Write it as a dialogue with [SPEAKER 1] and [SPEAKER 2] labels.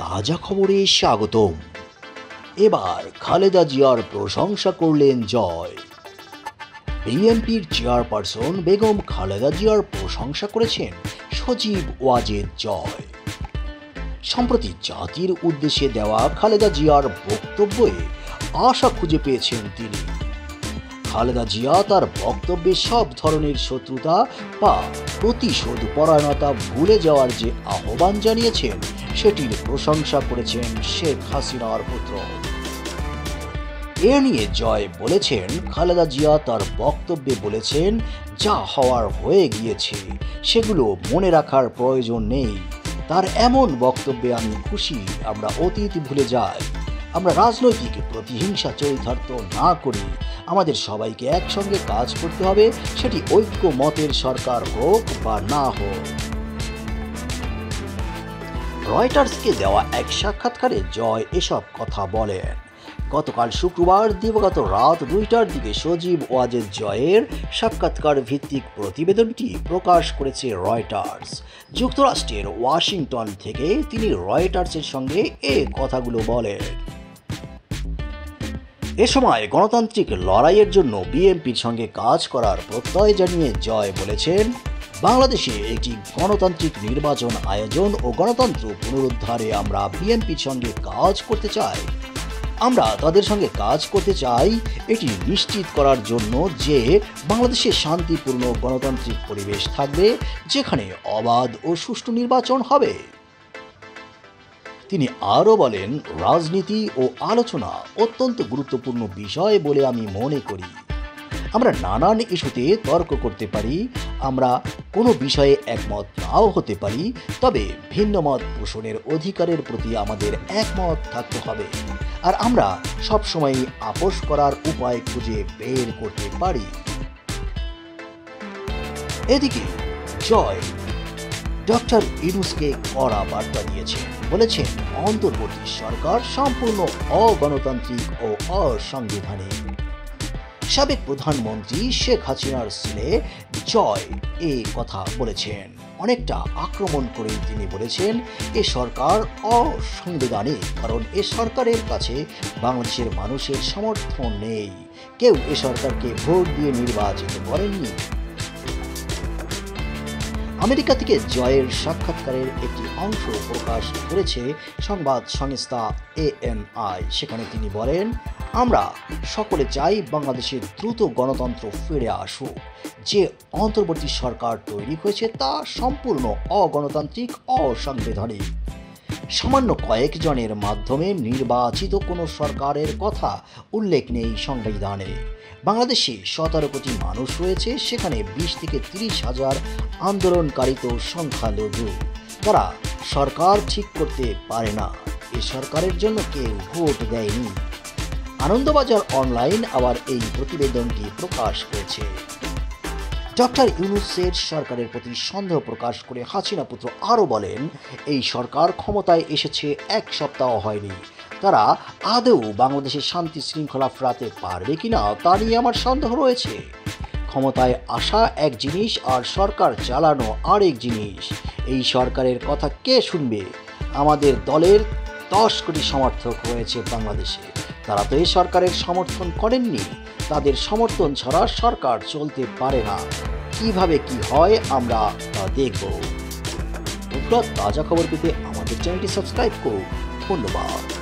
[SPEAKER 1] তাজা খবরে স্বাগতম। এবার খালেদা জিয়ার প্রশংসা করলেন জয়। বিএনপির চেয়ারপারসন বেগম খালেদা জিয়ার প্রশংসা করেছেন সজীব ওয়াজেদ জয়। সম্প্রতি জাতির উদ্দেশ্যে দেওয়া খালেদা জিয়ার বক্তব্যে আশা খুঁজে পেয়েছেন তিনি। খালেদা জিয়া তার বক্তব্যে সব ধরনের শত্রুতা বা প্রতিশোধ পরায়ণতা ভুলে যাওয়ার যে আহ্বান জানিয়েছেন, সেটির প্রশংসা করেছেন শেখ হাসিনার পুত্র। এ নিয়ে জয় বলেছেন খালেদা জিয়া, তার বক্তব্যে বলেছেন, যা হওয়ার হয়ে গিয়েছে, সেগুলো মনে রাখার প্রয়োজন নেই। তার এমন বক্তব্যে আমি খুশি, আমরা অতীত ভুলে যাই। আমরা রাজনৈতিক প্রতিহিংসা চরিতার্থ না করি আমাদের সবাইকে একসঙ্গে কাজ করতে হবে, সেটি ঐক্য মতের সরকার হোক বা না হোক। রয়টার্সকে দেওয়া এক সাক্ষাৎকারে জয় এসব কথা বলেন। গতকাল শুক্রবার দিবগত রাত দুইটার দিকে সজীব ওয়াজেদ জয়ের সাক্ষাৎকার ভিত্তিক প্রতিবেদনটি প্রকাশ করেছে রয়টার্স। যুক্তরাষ্ট্রের ওয়াশিংটন থেকে তিনি রয়টার্সের সঙ্গে এ কথাগুলো বলেন। এ সময় গণতান্ত্রিক লড়াইয়ের জন্য বিএনপির সঙ্গে কাজ করার প্রত্যয় জানিয়ে জয় বলেছেন বাংলাদেশে একটি গণতান্ত্রিক নির্বাচন আয়োজন ও গণতন্ত্র পুনরুদ্ধারে আমরা বিএনপির সঙ্গে কাজ করতে চাই। আমরা তাদের সঙ্গে কাজ করতে চাই, এটি নিশ্চিত করার জন্য যে বাংলাদেশে শান্তিপূর্ণ গণতান্ত্রিক পরিবেশ থাকবে, যেখানে অবাধ ও সুষ্ঠু নির্বাচন হবে। তিনি আরও বলেন, রাজনীতি ও আলোচনা অত্যন্ত গুরুত্বপূর্ণ বিষয় বলে আমি মনে করি। আমরা নানান ইস্যুতে তর্ক করতে পারি, আমরা কোনো বিষয়ে একমত নাও হতে পারি, তবে ভিন্ন মত পোষণের অধিকারের প্রতি আমাদের একমত থাকতে হবে। আর আমরা সবসময় আপোষ করার উপায় খুঁজে বের করতে পারি। এদিকে, জয় ডক্টর ইনুসকে কড়া বার্তা দিয়েছেন বলেছেন অন্তর্বর্তী সরকার সম্পূর্ণ অগণতান্ত্রিক ও অসাংবিধানিক। সাবেক প্রধানমন্ত্রী শেখ হাসিনার ছেলে জয় এ কথা বলেছেন। অনেকটা আক্রমণ করে তিনি বলেছেন, এ সরকার অসাংবিধানিক, কারণ এ সরকারের কাছে বাংলাদেশের মানুষের সমর্থন নেই। কেউ এ সরকারকে ভোট দিয়ে নির্বাচিত করেননি। আমেরিকা থেকে জয়ের সাক্ষাৎকারের একটি অংশ প্রকাশ করেছে সংবাদ সংস্থা এএনআই। সেখানে তিনি বলেন, আমরা সকলে চাই বাংলাদেশের দ্রুত গণতন্ত্র ফিরে আসুক। যে অন্তর্বর্তী সরকার তৈরি হয়েছে তা সম্পূর্ণ অগণতান্ত্রিক, অসাংবিধানিক। সামান্য কয়েকজনের মাধ্যমে নির্বাচিত কোনো সরকারের কথা উল্লেখ নেই সংবিধানে। বাংলাদেশে সতেরো কোটি মানুষ রয়েছে, সেখানে বিশ থেকে তিরিশ হাজার আন্দোলনকারী তো সংখ্যালঘু। তারা সরকার ঠিক করতে পারে না। এ সরকারের জন্য কেউ ভোট দেয়নি। আনন্দবাজার অনলাইন আবার এই প্রতিবেদনটি প্রকাশ করেছে। ডক্টর ইউনুসের সরকারের প্রতি সন্দেহ প্রকাশ করে হাসিনা পুত্র আরও বলেন, এই সরকার ক্ষমতায় এসেছে এক সপ্তাহ হয়নি। তারা আদৌ বাংলাদেশের শান্তি শৃঙ্খলা ফেরাতে পারবে কিনা তা নিয়ে আমার সন্দেহ রয়েছে। ক্ষমতায় আসা এক জিনিস আর সরকার চালানো আরেক জিনিস। এই সরকারের কথা কে শুনবে? আমাদের দলের দশ কোটি সমর্থক রয়েছে বাংলাদেশে। তারা তো এই সরকারের সমর্থন করেননি। তাদের সমর্থন ছাড়া সরকার চলতে পারে না। কীভাবে কি হয় আমরা তা দেখব। তাজা খবর পেতে আমাদের চ্যানেলটি সাবস্ক্রাইব করুন ধন্যবাদ।